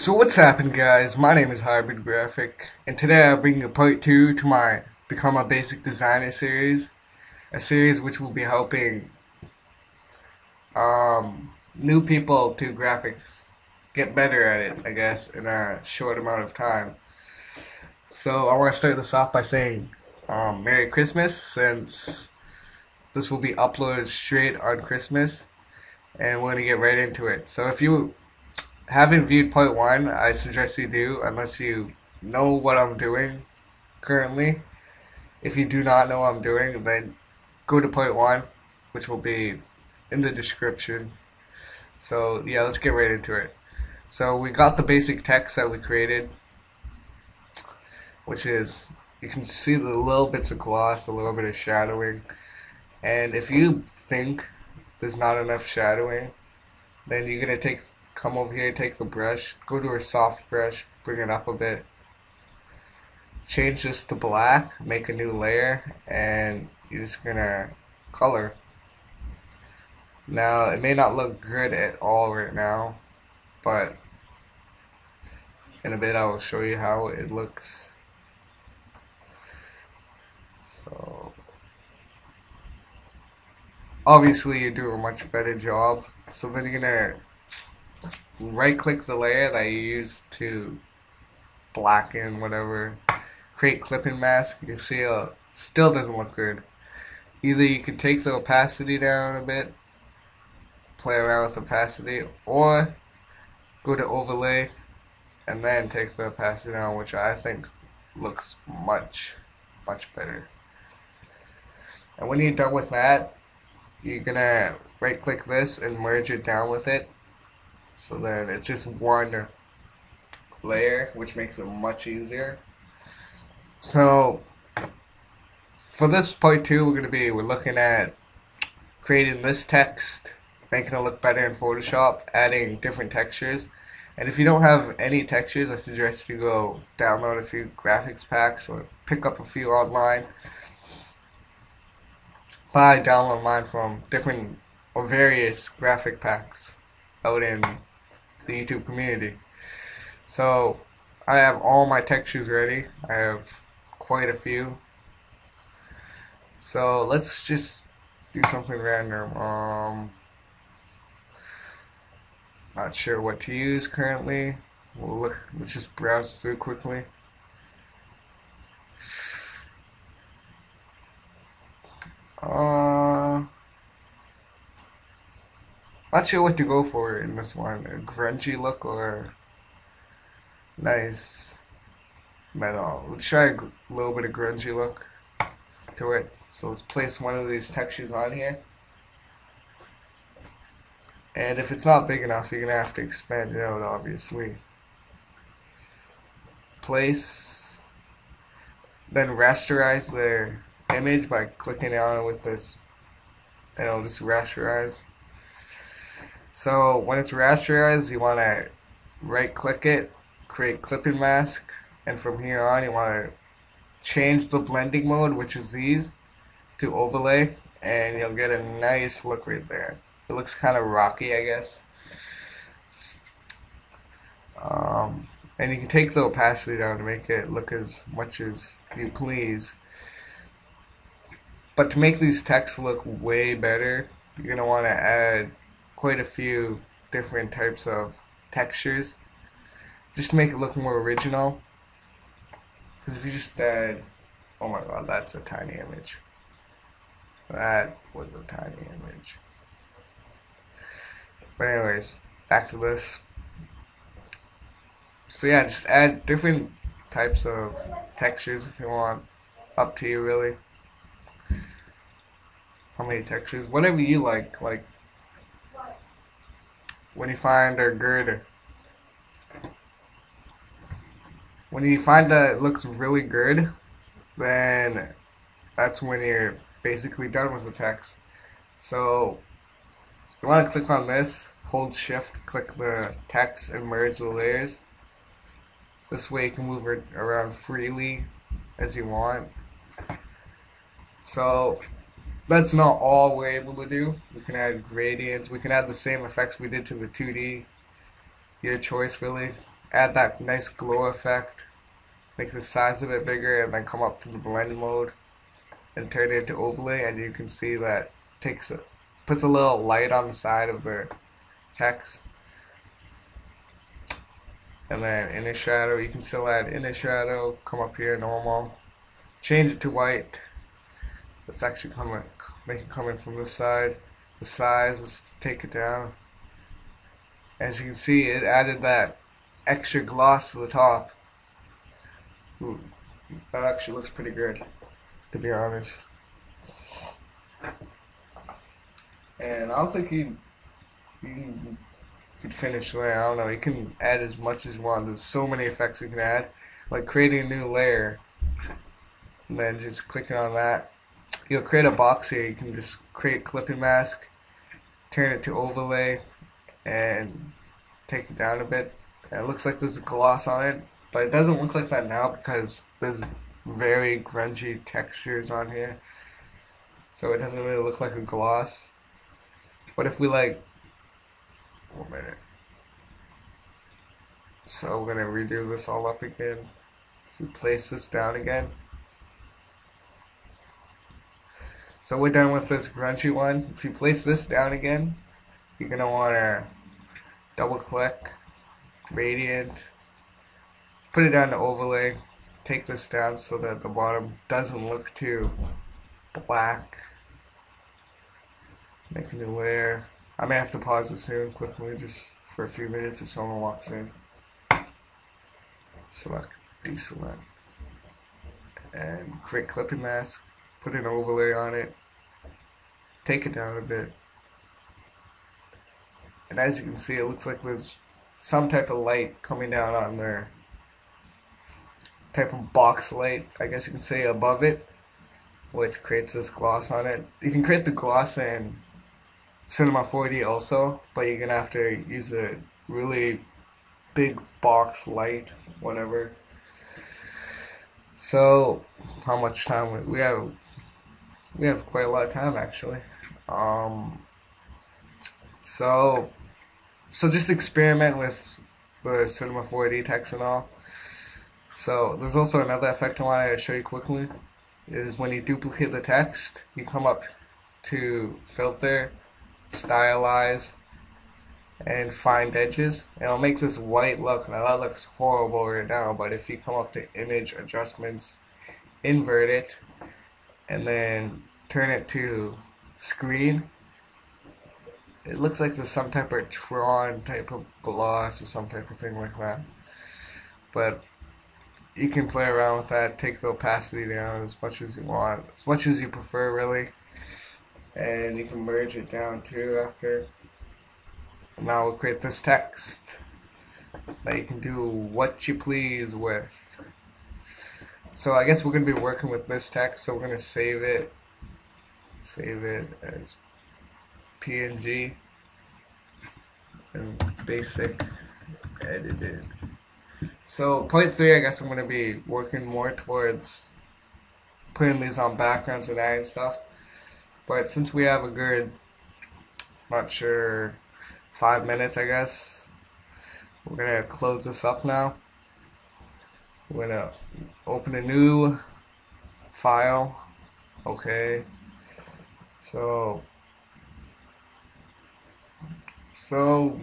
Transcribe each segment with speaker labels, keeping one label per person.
Speaker 1: So what's happened guys, my name is Hybrid Graphic, and today I'll bring you part 2 to my Become a Basic Designer series, a series which will be helping um, new people to graphics get better at it, I guess, in a short amount of time. So I want to start this off by saying um, Merry Christmas, since this will be uploaded straight on Christmas, and we're going to get right into it. So if you haven't viewed part one, I suggest you do, unless you know what I'm doing currently. If you do not know what I'm doing, then go to part one, which will be in the description. So yeah, let's get right into it. So we got the basic text that we created, which is you can see the little bits of gloss, a little bit of shadowing, and if you think there's not enough shadowing, then you're gonna take come over here, take the brush, go to a soft brush, bring it up a bit, change this to black, make a new layer, and you're just gonna color. Now, it may not look good at all right now, but in a bit I will show you how it looks. So, obviously you do a much better job. So then you're gonna right click the layer that you use to blacken whatever create clipping mask you see it still doesn't look good. Either you can take the opacity down a bit play around with opacity or go to overlay and then take the opacity down which I think looks much much better. And when you're done with that you're gonna right click this and merge it down with it so then it's just one layer, which makes it much easier. So for this part two, we're going to be we're looking at creating this text, making it look better in Photoshop, adding different textures. And if you don't have any textures, I suggest you go download a few graphics packs or pick up a few online. Buy, download mine from different or various graphic packs out in the YouTube community. So I have all my textures ready. I have quite a few. So let's just do something random. Um, not sure what to use currently. We'll look. Let's just browse through quickly. Uh, not sure what to go for in this one. A grungy look or nice metal. Let's try a little bit of grungy look to it. So let's place one of these textures on here. And if it's not big enough, you're going to have to expand it out, obviously. Place, then rasterize the image by clicking on it with this, and it'll just rasterize. So when it's rasterized, you want to right click it, create clipping mask, and from here on you want to change the blending mode, which is these, to overlay, and you'll get a nice look right there. It looks kind of rocky, I guess. Um, and you can take the opacity down to make it look as much as you please. But to make these texts look way better, you're going to want to add quite a few different types of textures. Just to make it look more original. Because if you just add oh my god that's a tiny image. That was a tiny image. But anyways back to this. So yeah just add different types of textures if you want. Up to you really. How many textures? Whatever you like like when you find a good when you find that it looks really good then that's when you're basically done with the text. So you want to click on this hold shift click the text and merge the layers. This way you can move it around freely as you want. So that's not all we're able to do. We can add gradients. We can add the same effects we did to the 2D. Your choice, really. add that nice glow effect, make the size of it bigger, and then come up to the blend mode and turn it into overlay, and you can see that takes a puts a little light on the side of the text. And then inner shadow, you can still add inner shadow, come up here normal, change it to white. Let's actually come make it coming from this side. The size, let's take it down. As you can see, it added that extra gloss to the top. Ooh, that actually looks pretty good, to be honest. And I don't think you you could finish there. I don't know. You can add as much as you want. There's so many effects you can add, like creating a new layer, and then just clicking on that. You'll create a box here. You can just create clipping mask, turn it to overlay, and take it down a bit. And it looks like there's a gloss on it, but it doesn't look like that now because there's very grungy textures on here. So it doesn't really look like a gloss. But if we like, one minute. So we're gonna redo this all up again. If we place this down again. So we're done with this grungy one. If you place this down again, you're gonna wanna double click, gradient, put it down to overlay, take this down so that the bottom doesn't look too black Make a new layer. I may have to pause this soon quickly just for a few minutes if someone walks in. Select, deselect. And create clipping mask. Put an overlay on it. Take it down a bit. And as you can see, it looks like there's some type of light coming down on there. Type of box light, I guess you can say, above it, which creates this gloss on it. You can create the gloss in Cinema 4D also, but you're gonna have to use a really big box light, whatever. So, how much time we have? We have quite a lot of time actually. Um, so, so just experiment with the Cinema 4D text and all. So there's also another effect I want to show you quickly. Is when you duplicate the text, you come up to filter stylize and find edges. And it'll make this white look now that looks horrible right now but if you come up to image adjustments invert it and then turn it to screen it looks like there's some type of Tron type of gloss or some type of thing like that. But you can play around with that take the opacity down as much as you want as much as you prefer really. And you can merge it down too after now we'll create this text that you can do what you please with. So I guess we're going to be working with this text so we're going to save it. Save it as PNG and basic edited. So point three I guess I'm going to be working more towards putting these on backgrounds and adding stuff. But since we have a good, not sure, five minutes, I guess, we're gonna close this up now. We're gonna open a new file. Okay. So, so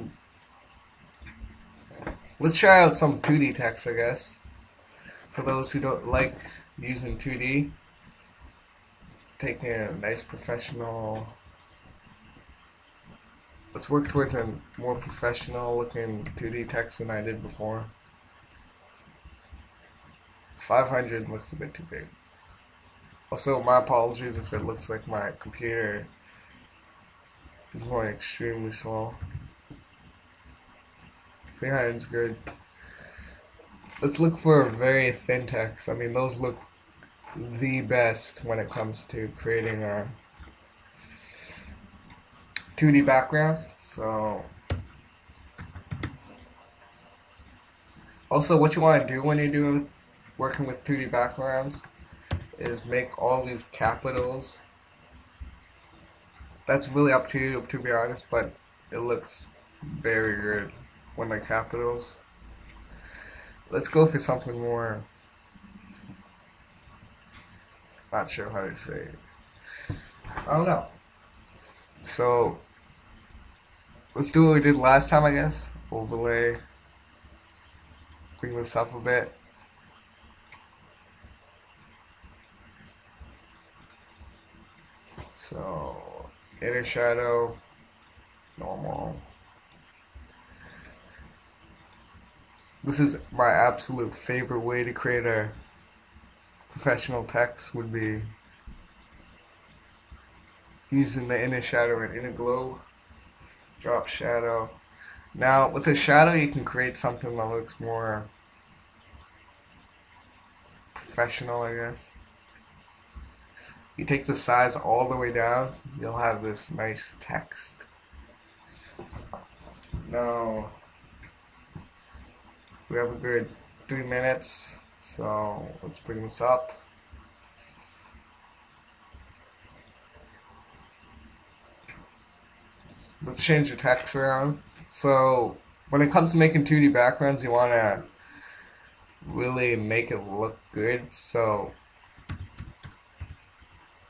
Speaker 1: let's try out some 2D text, I guess. For those who don't like using 2D taking a nice professional let's work towards a more professional looking 2D text than I did before. 500 looks a bit too big. Also my apologies if it looks like my computer is going extremely slow. 300 is good. Let's look for a very thin text I mean those look the best when it comes to creating a 2D background. So also what you want to do when you're doing working with 2D backgrounds is make all these capitals. That's really up to you to be honest, but it looks very good when they're capitals. let's go for something more. Not sure how to say it. I don't know. So let's do what we did last time, I guess. Overlay. Bring this up a bit. So inner shadow, normal. This is my absolute favorite way to create a professional text would be using the inner shadow and inner glow. Drop shadow. Now with a shadow you can create something that looks more professional I guess. You take the size all the way down, you'll have this nice text. Now we have a good three minutes, so let's bring this up. Let's change the text around. So when it comes to making 2D backgrounds, you want to really make it look good. So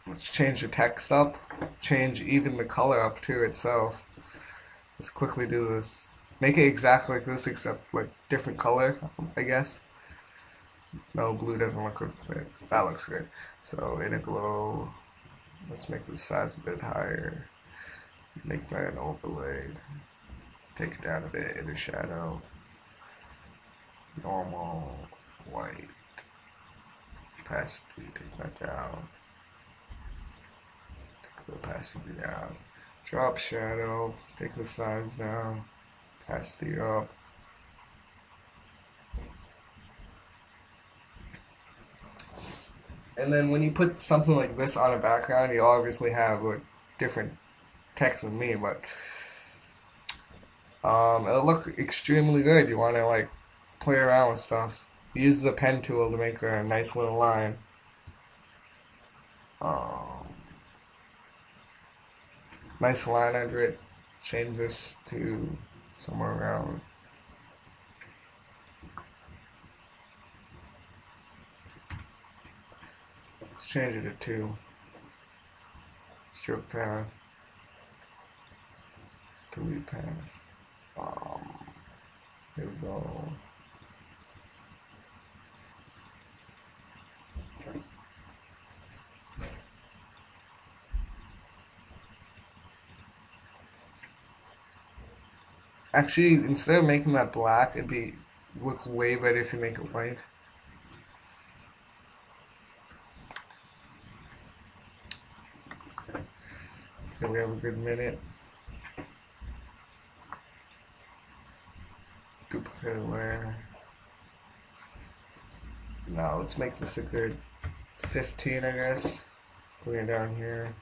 Speaker 1: let's change the text up, change even the color up to itself. Let's quickly do this make it exactly like this except like different color I guess no blue doesn't look good that looks good so inner glow let's make the size a bit higher make that an overlay take it down a bit inner shadow. Normal white. Opacity take that down. Take the opacity down. Drop shadow take the size down. Opacity up. And then when you put something like this on a background, you obviously have like different text with me, but um, it'll look extremely good. You want to like play around with stuff. Use the pen tool to make a nice little line. Um, nice line under it. Change this to somewhere around let's change it to 2 stroke path delete path um, here we go Actually, instead of making that black, it'd be look way better if you make it white. Okay, we have a good minute. Duplicate layer. Now let's make this a good 15, I guess. we're down here.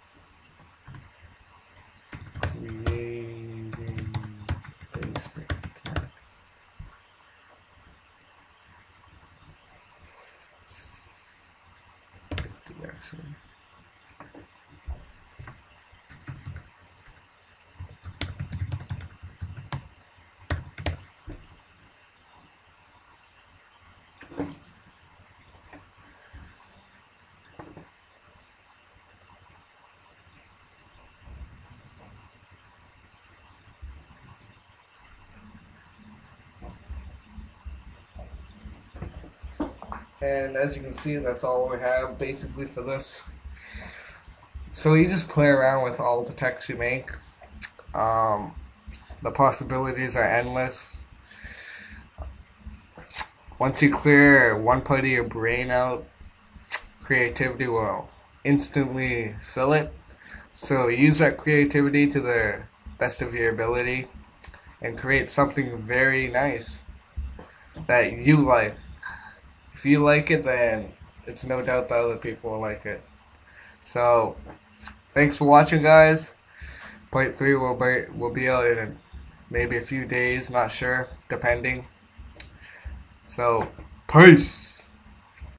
Speaker 1: And as you can see that's all we have basically for this. So you just play around with all the text you make. Um, the possibilities are endless. Once you clear one part of your brain out creativity will instantly fill it. So use that creativity to the best of your ability and create something very nice that you like if you like it, then it's no doubt that other people will like it. So, thanks for watching, guys. Part 3 will be, will be out in maybe a few days, not sure, depending. So, peace!